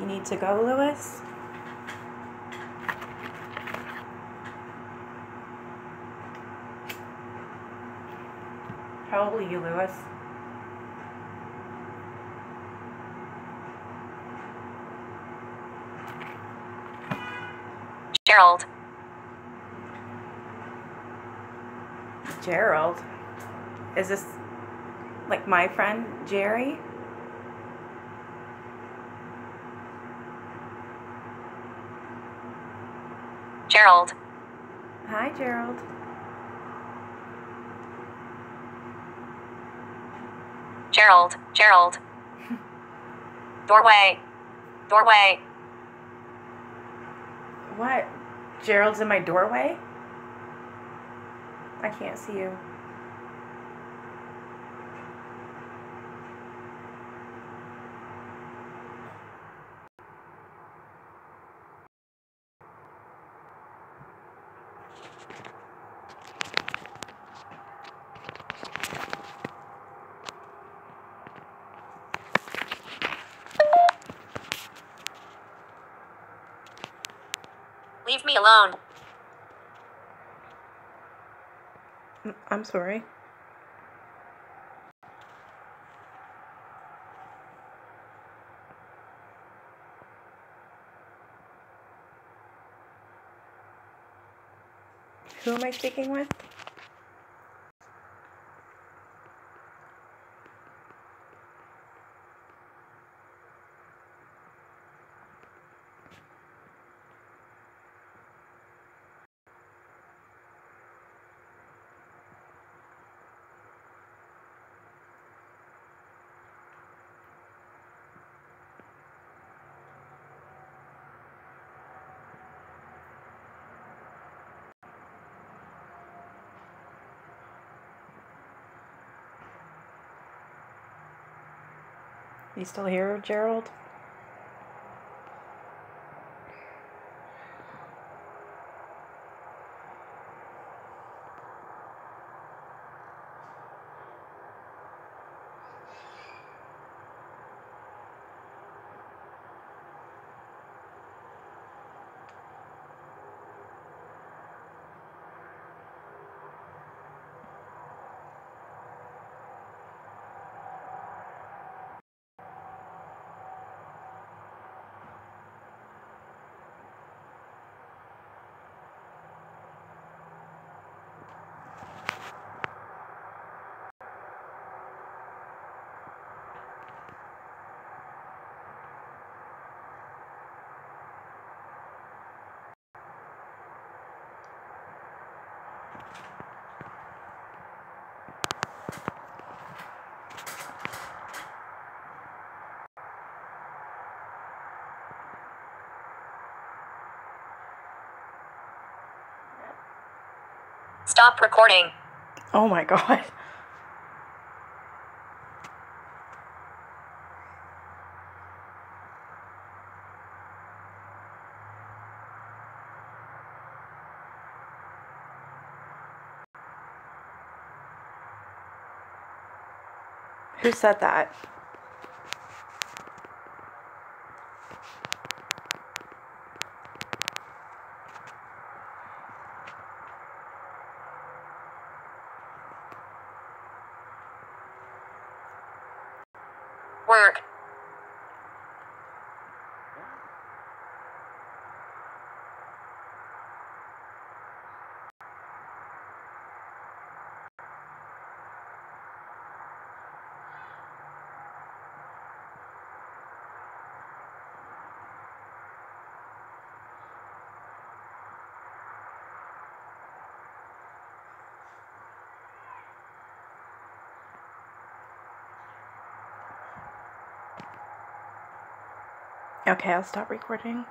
You need to go, Lewis? How old are you, Lewis? Gerald. Gerald? Is this like my friend Jerry? Gerald. Hi, Gerald. Gerald. Gerald. Doorway. Doorway. What? Gerald's in my doorway? I can't see you. Leave me alone. Mm, I'm sorry. Who am I speaking with? You still here, Gerald? Stop recording. Oh my god. Who said that? Work. Okay, I'll stop recording.